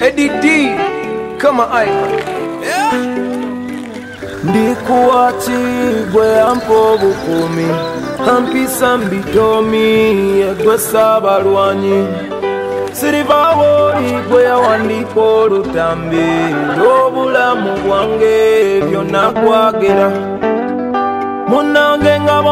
ADD kama icon. ndikuwati gwe ampa obukumi ampisa mbitomi egwe saabalwanyi sirivawooli gwe yawandiika olutambi lw'obulamu bwange byonna kwagera. Munange nga